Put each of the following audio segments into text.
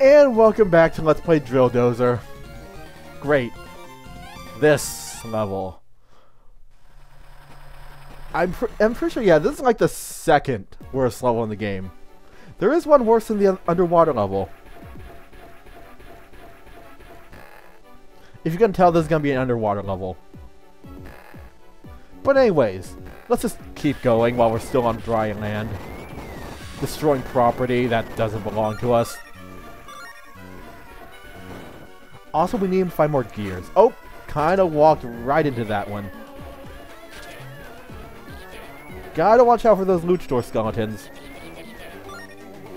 And welcome back to Let's Play Drill Dozer. Great. This level. I'm, I'm pretty sure, yeah, this is like the second worst level in the game. There is one worse than the underwater level. If you can tell, this is going to be an underwater level. But anyways, let's just keep going while we're still on dry land. Destroying property that doesn't belong to us. Also, we need to find more gears. Oh, kind of walked right into that one. Gotta watch out for those luchador skeletons.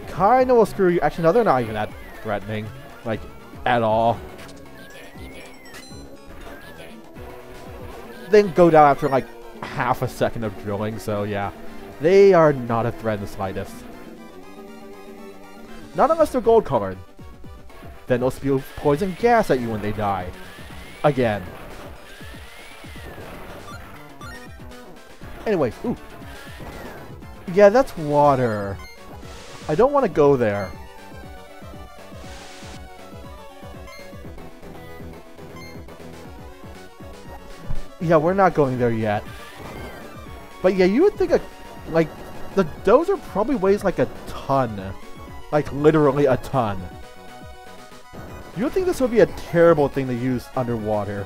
Kinda will screw you. Actually, no, they're not even that threatening. Like, at all. They go down after like half a second of drilling, so yeah. They are not a threat in the slightest. Not unless they're gold colored. Then they'll spew poison gas at you when they die. Again. Anyway, ooh. Yeah, that's water. I don't want to go there. Yeah, we're not going there yet. But yeah, you would think a, like, the dozer probably weighs like a ton. Like, literally a ton. You would think this would be a terrible thing to use underwater.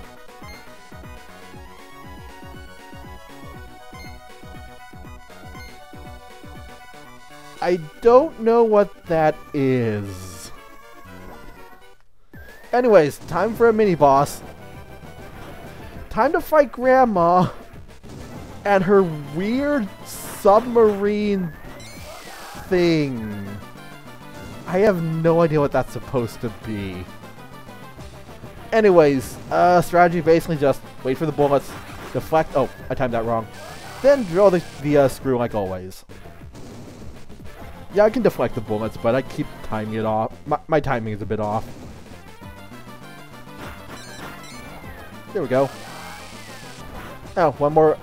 I don't know what that is. Anyways, time for a mini-boss. Time to fight Grandma and her weird submarine thing. I have no idea what that's supposed to be. Anyways, uh, strategy basically just wait for the bullets, deflect. Oh, I timed that wrong. Then drill the, the uh, screw like always. Yeah, I can deflect the bullets, but I keep timing it off. My, my timing is a bit off. There we go. Oh, one more,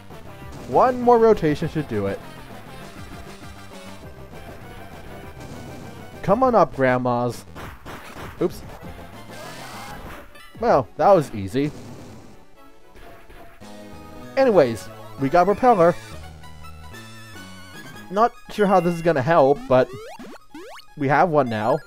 one more rotation should do it. Come on up, grandmas. Oops. Well, that was easy. Anyways, we got propeller. Not sure how this is gonna help, but we have one now.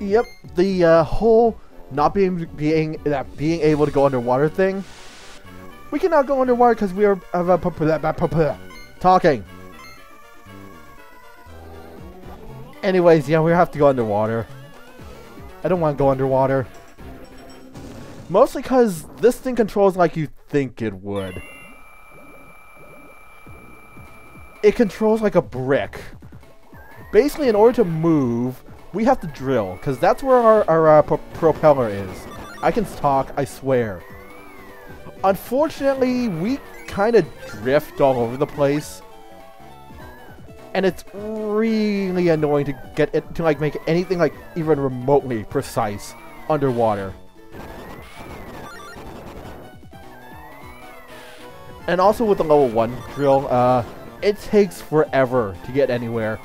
Yep, the uh, whole not being being that being able to go underwater thing. We can now go underwater because we are have a talking. Anyways, yeah, we have to go underwater. I don't want to go underwater. Mostly because this thing controls like you think it would. It controls like a brick. Basically, in order to move, we have to drill, because that's where our, our uh, pro propeller is. I can talk, I swear. Unfortunately, we kind of drift all over the place. And it's really annoying to get it to like make anything like even remotely precise underwater. And also with the level 1 drill, uh, it takes forever to get anywhere.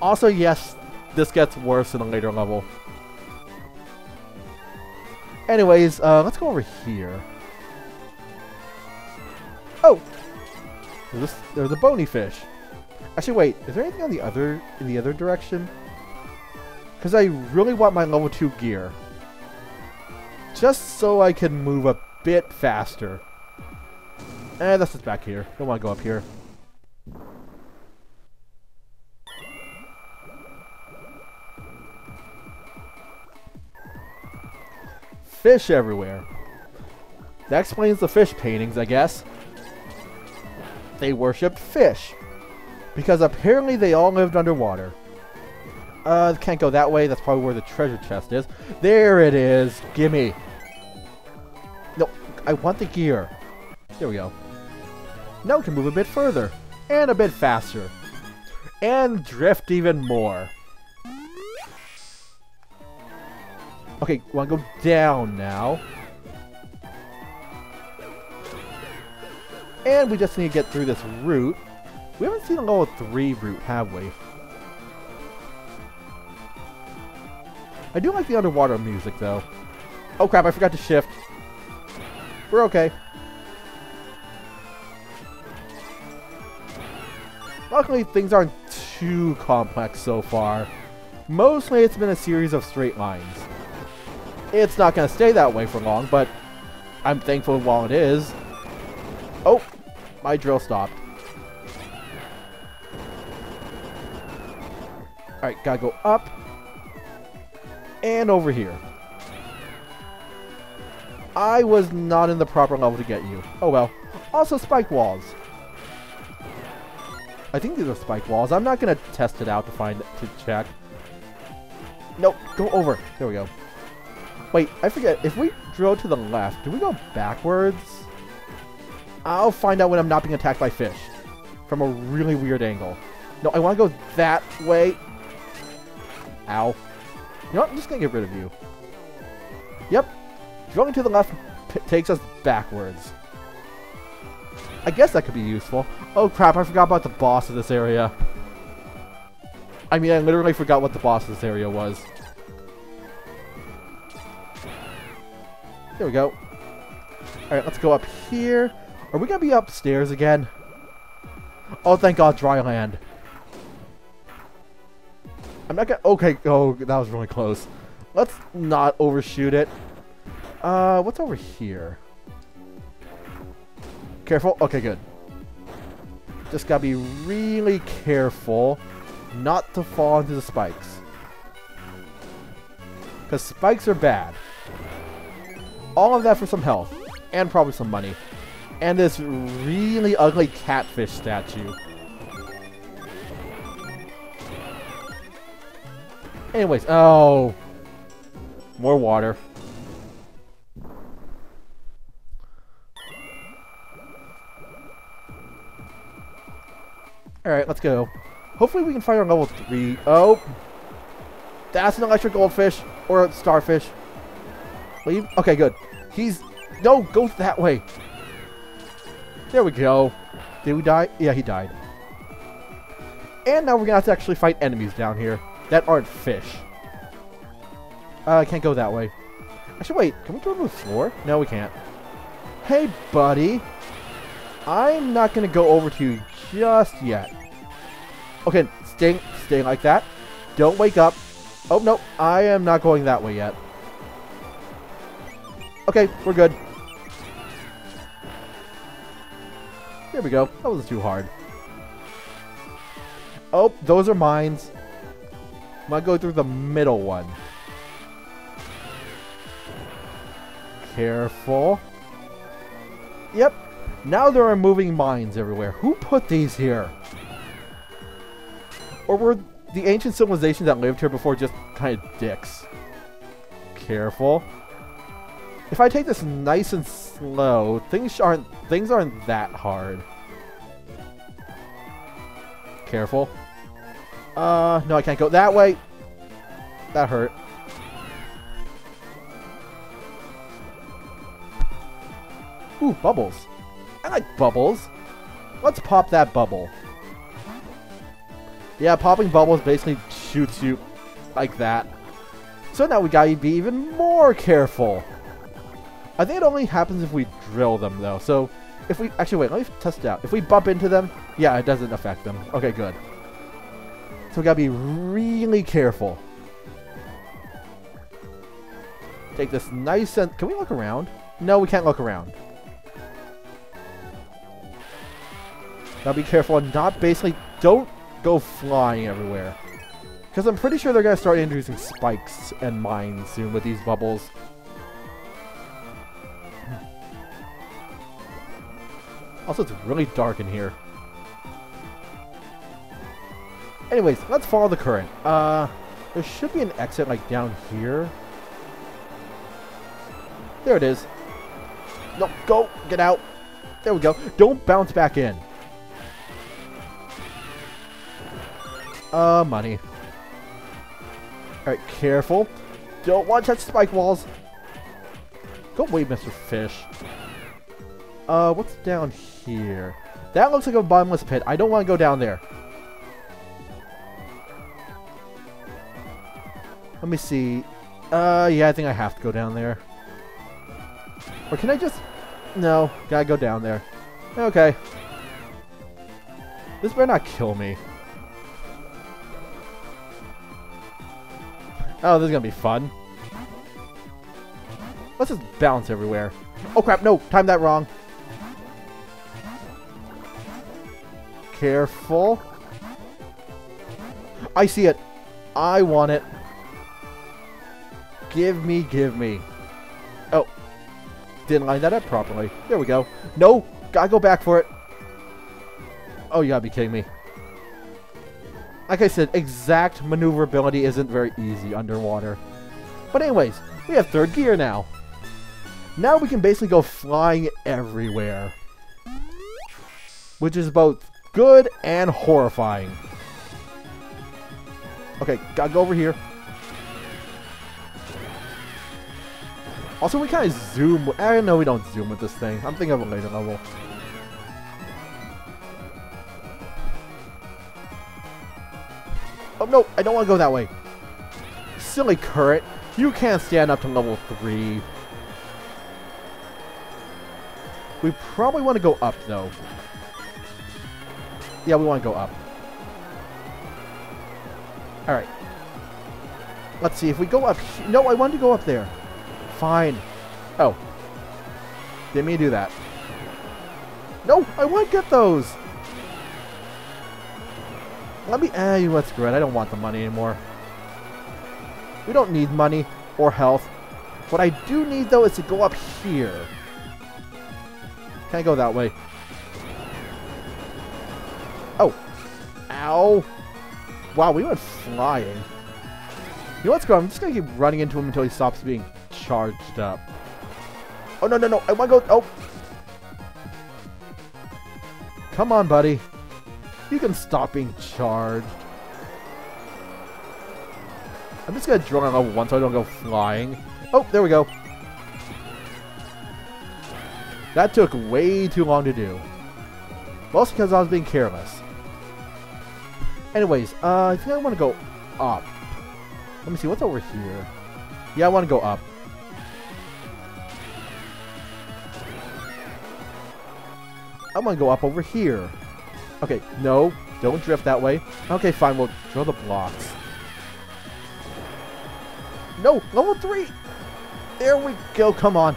Also, yes, this gets worse in a later level. Anyways, uh, let's go over here. Oh! There's, there's a bony fish. Actually, wait, is there anything on the other, in the other direction? Because I really want my level 2 gear. Just so I can move a bit faster. Eh, that's just back here. Don't want to go up here. Fish everywhere. That explains the fish paintings, I guess. They worshipped fish. Because apparently they all lived underwater. Uh, can't go that way. That's probably where the treasure chest is. There it is. Gimme. No, I want the gear. There we go. Now we can move a bit further. And a bit faster. And drift even more. Okay, wanna go down now. And we just need to get through this route. We haven't seen a level 3 route, have we? I do like the underwater music, though. Oh crap, I forgot to shift. We're okay. Luckily, things aren't too complex so far. Mostly, it's been a series of straight lines. It's not going to stay that way for long, but I'm thankful while it is. Oh, my drill stopped. Alright, gotta go up. And over here. I was not in the proper level to get you. Oh well. Also spike walls. I think these are spike walls. I'm not to test it out to find to check. Nope, go over. There we go. Wait, I forget. If we drill to the left, do we go backwards? I'll find out when I'm not being attacked by fish. From a really weird angle. No, I want to go that way. Ow. You know what? I'm just going to get rid of you. Yep. Going to the left takes us backwards. I guess that could be useful. Oh crap, I forgot about the boss of this area. I mean, I literally forgot what the boss of this area was. There we go. Alright, let's go up here. Are we gonna be upstairs again? Oh, thank god, dry land. I'm not gonna... Okay, oh, that was really close. Let's not overshoot it. Uh, what's over here? Careful. Okay, good. Just gotta be really careful not to fall into the spikes. Because spikes are bad. All of that for some health. And probably some money. And this really ugly catfish statue. Anyways, oh. More water. Alright, let's go. Hopefully we can find our level 3. Oh! That's an electric goldfish. Or a starfish. Leave? Okay, good. He's... No, go that way. There we go. Did we die? Yeah, he died. And now we're gonna have to actually fight enemies down here that aren't fish. Uh, I can't go that way. Actually, wait. Can we go to the floor? No, we can't. Hey, buddy. I'm not gonna go over to you just yet. Okay, stay, stay like that. Don't wake up. Oh, no. I am not going that way yet. Okay, we're good. There we go. That wasn't too hard. Oh, those are mines. I'm gonna go through the middle one. Careful. Yep. Now there are moving mines everywhere. Who put these here? Or were the ancient civilizations that lived here before just kind of dicks? Careful. If I take this nice and slow, things aren't things aren't that hard. Careful. Uh, no, I can't go that way. That hurt. Ooh, bubbles. I like bubbles. Let's pop that bubble. Yeah, popping bubbles basically shoots you like that. So now we gotta be even more careful. I think it only happens if we drill them though. So if we actually wait, let me test it out. If we bump into them, yeah, it doesn't affect them. Okay, good. So we gotta be really careful. Take this nice and can we look around? No, we can't look around. Now be careful and not basically don't go flying everywhere. Because I'm pretty sure they're going to start introducing spikes and mines soon with these bubbles. Also, it's really dark in here. Anyways, let's follow the current. Uh, there should be an exit, like, down here. There it is. No, go! Get out! There we go. Don't bounce back in. Uh, money. Alright, careful. Don't want to touch spike walls. Go away, Mr. Fish. Uh, what's down here? That looks like a bottomless pit. I don't want to go down there. Let me see. Uh, yeah, I think I have to go down there. Or can I just... No, gotta go down there. Okay. This better not kill me. Oh, this is gonna be fun. Let's just bounce everywhere. Oh crap, no, timed that wrong. Careful. I see it. I want it. Give me, give me. Oh. Didn't line that up properly. There we go. No! Gotta go back for it. Oh, you gotta be kidding me. Like I said, exact maneuverability isn't very easy underwater. But anyways, we have third gear now. Now we can basically go flying everywhere. Which is both good and horrifying. Okay, gotta go over here. Also, we kind of zoom. I know we don't zoom with this thing. I'm thinking of a later level. Oh, no, I don't want to go that way. Silly current. You can't stand up to level 3. We probably want to go up, though. Yeah, we want to go up. Alright. Let's see, if we go up... No, I wanted to go up there. Fine. Oh. Didn't mean to do that. No, I want to get those! Let me... Eh, you know what, screw it. I don't want the money anymore. We don't need money or health. What I do need, though, is to go up here. Can I go that way? Ow. Wow, we went flying. You know what's going I'm just going to keep running into him until he stops being charged up. Oh, no, no, no. I want to go... Oh. Come on, buddy. You can stop being charged. I'm just going to drill on level 1 so I don't go flying. Oh, there we go. That took way too long to do. Mostly because I was being careless. Anyways, uh, I think I want to go up. Let me see, what's over here? Yeah, I want to go up. I want to go up over here. Okay, no, don't drift that way. Okay, fine, we'll drill the blocks. No, level 3! There we go, come on.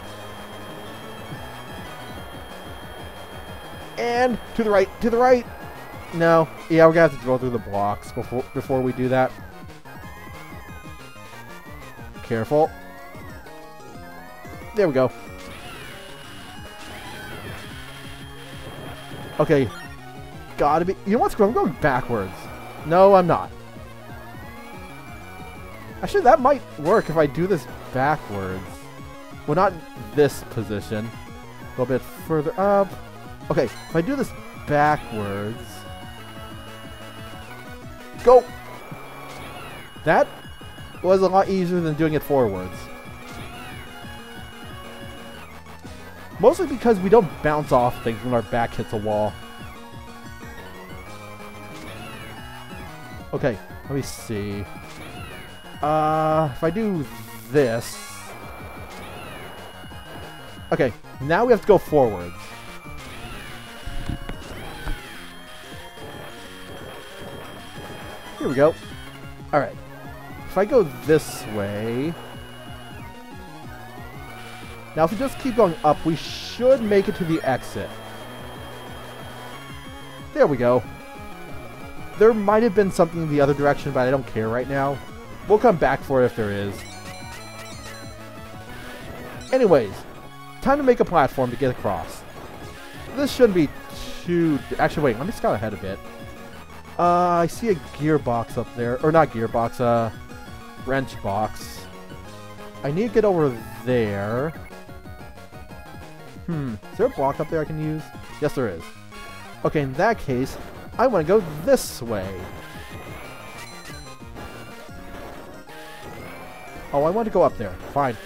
And to the right, to the right. No, yeah, we're gonna have to drill through the blocks before before we do that. Careful. There we go. Okay, gotta be... You know what's going I'm going backwards. No, I'm not. Actually, that might work if I do this backwards. Well, not this position. Go a little bit further up. Okay, if I do this backwards... Go! That was a lot easier than doing it forwards. Mostly because we don't bounce off things when our back hits a wall. Okay, let me see. Uh, if I do this... Okay, now we have to go forwards. Here we go. Alright. If I go this way... Now, if we just keep going up, we should make it to the exit. There we go. There might have been something in the other direction, but I don't care right now. We'll come back for it if there is. Anyways, time to make a platform to get across. This shouldn't be too... Actually, wait, let me scout ahead a bit. Uh, I see a gearbox up there. Or not gearbox, uh, wrench box. I need to get over there. Hmm, is there a block up there I can use? Yes, there is. Okay, in that case, I want to go this way. Oh, I want to go up there. Fine.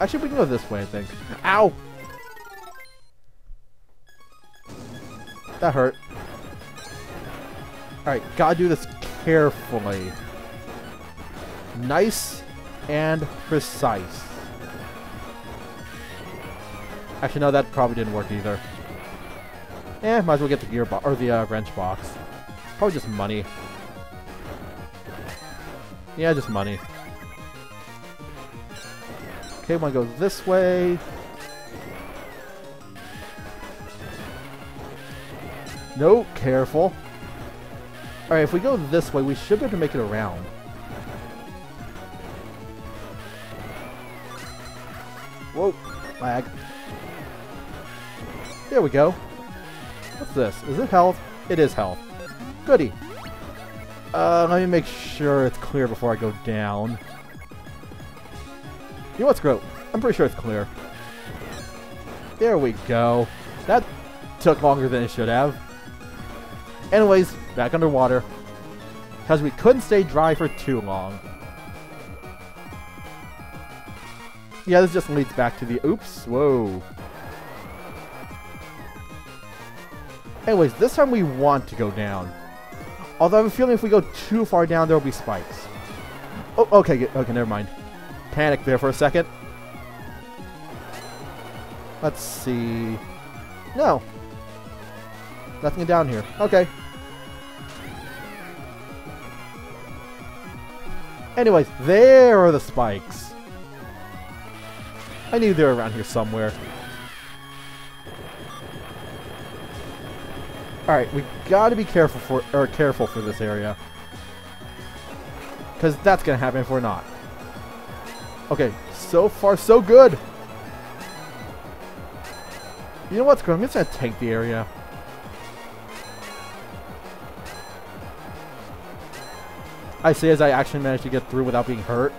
Actually, we can go this way, I think. Ow! that hurt. Alright, gotta do this carefully. Nice and precise. Actually, no, that probably didn't work either. Eh, might as well get the gearbox or the uh, wrench box. Probably just money. Yeah, just money. Okay, wanna go this way. No, careful. Alright, if we go this way, we should be able to make it around. Whoa, lag. There we go. What's this? Is it health? It is health. Goody. Uh, let me make sure it's clear before I go down. You know what's great? I'm pretty sure it's clear. There we go. That took longer than it should have. Anyways, back underwater. Because we couldn't stay dry for too long. Yeah, this just leads back to the... Oops, whoa. Anyways, this time we want to go down. Although I have a feeling if we go too far down, there will be spikes. Oh, okay, okay, never mind. Panic there for a second. Let's see. No. Nothing down here. Okay. Anyways, there are the spikes. I knew they were around here somewhere. Alright, we gotta be careful for or careful for this area. Cause that's gonna happen if we're not. Okay, so far so good. You know what's good? I'm just gonna tank the area. I say as I actually managed to get through without being hurt.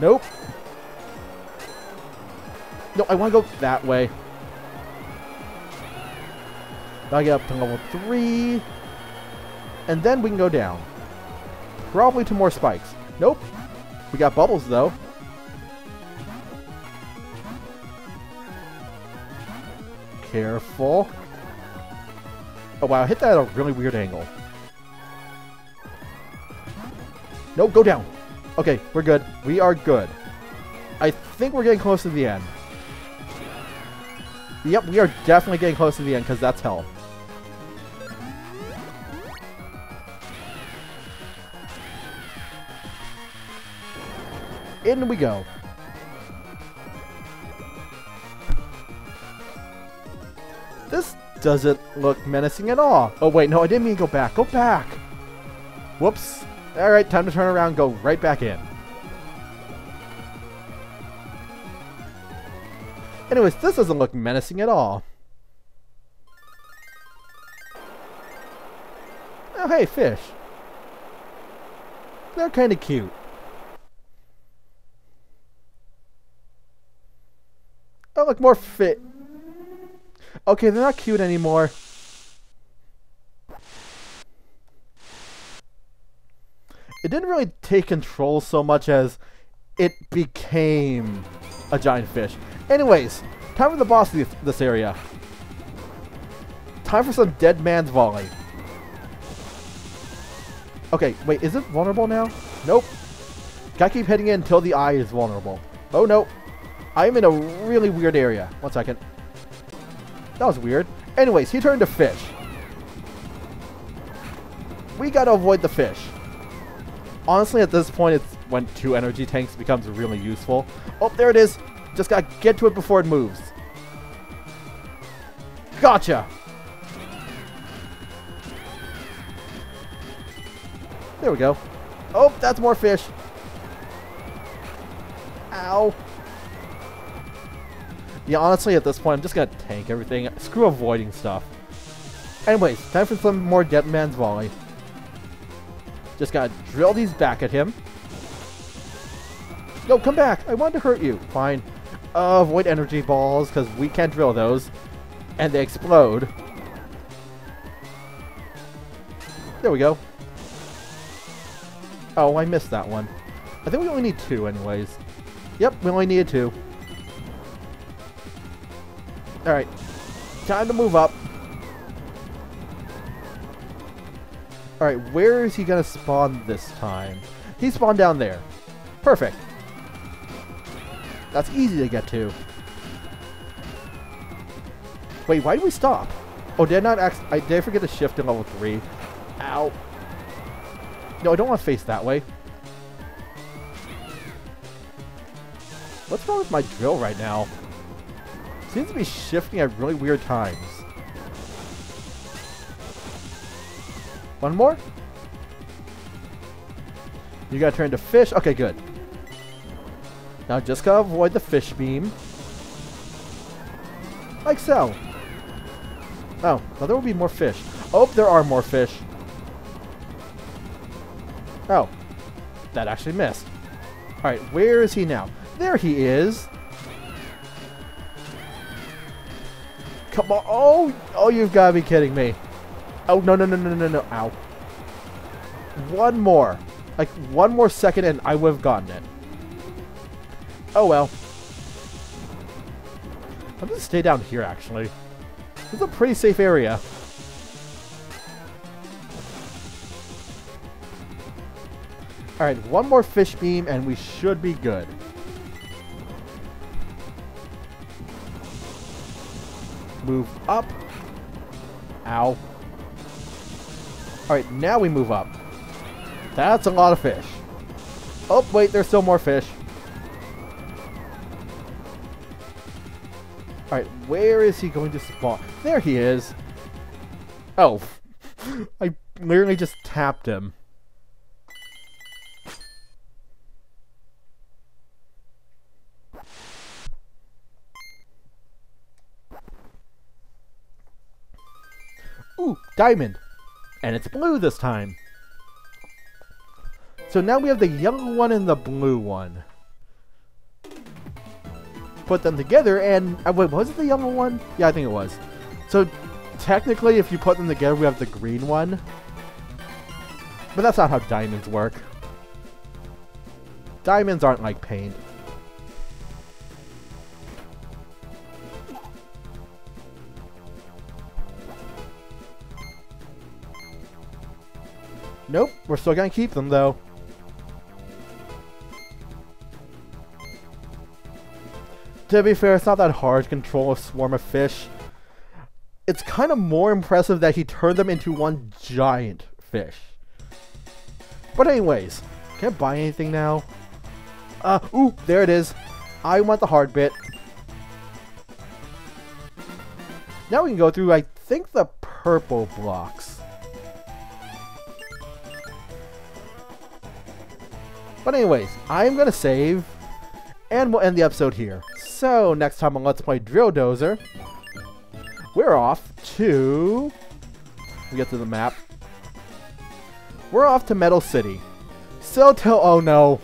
Nope. No, I want to go that way. I get up to level 3. And then we can go down. Probably to more spikes. Nope. We got bubbles, though. Careful. Oh, wow. I hit that at a really weird angle. Nope, go down. Okay, we're good. We are good. I think we're getting close to the end. Yep, we are definitely getting close to the end because that's hell. In we go. This doesn't look menacing at all. Oh wait, no, I didn't mean to go back. Go back! Whoops. Alright, time to turn around go right back in. Anyways, this doesn't look menacing at all. Oh, hey, fish. They're kind of cute. Oh, look, more fit. Okay, they're not cute anymore. It didn't really take control so much as it became a giant fish. Anyways, time for the boss of this area. Time for some dead man's volley. Okay, wait, is it vulnerable now? Nope. Gotta keep hitting it until the eye is vulnerable. Oh, no. I'm in a really weird area. One second. That was weird. Anyways, he turned to fish. We gotta avoid the fish. Honestly, at this point, it's when two energy tanks becomes really useful. Oh, there it is. Just gotta get to it before it moves. Gotcha! There we go. Oh, that's more fish. Ow. Yeah, honestly, at this point, I'm just gonna tank everything. Screw avoiding stuff. Anyways, time for some more Dead Man's Volley. Just gotta drill these back at him. No, come back! I wanted to hurt you. Fine. Uh, avoid energy balls, because we can't drill those. And they explode. There we go. Oh, I missed that one. I think we only need two anyways. Yep, we only needed two. Alright. Time to move up. Alright, where is he gonna spawn this time? He spawned down there. Perfect. That's easy to get to. Wait, why did we stop? Oh, did I not act- I did I forget to shift in level 3? Ow. No, I don't want to face that way. What's wrong with my drill right now? Seems to be shifting at really weird times. One more? You gotta turn to fish? Okay, good. Now just gotta avoid the fish beam. Like so. Oh, now there will be more fish. Oh, there are more fish. Oh. That actually missed. Alright, where is he now? There he is. Come on. Oh, oh, you've got to be kidding me. Oh, no, no, no, no, no, no. Ow. One more. Like, one more second and I would have gotten it. Oh, well. I'm going to stay down here, actually. This is a pretty safe area. Alright, one more fish beam and we should be good. Move up. Ow. Alright, now we move up. That's a lot of fish. Oh, wait, there's still more fish. Alright, where is he going to spawn? There he is. Oh. I literally just tapped him. Ooh, diamond. And it's blue this time. So now we have the yellow one and the blue one. Put them together and... Uh, wait, was it the yellow one? Yeah, I think it was. So technically, if you put them together, we have the green one. But that's not how diamonds work. Diamonds aren't like paint. Nope, we're still gonna keep them though. To be fair, it's not that hard to control a swarm of fish. It's kind of more impressive that he turned them into one giant fish. But anyways, can I buy anything now? Uh, ooh, there it is. I want the hard bit. Now we can go through, I think, the purple blocks. But anyways, I'm to save, and we'll end the episode here. So, next time on Let's Play Drill Dozer, we're off to... We get to the map. We're off to Metal City. So till... Oh no.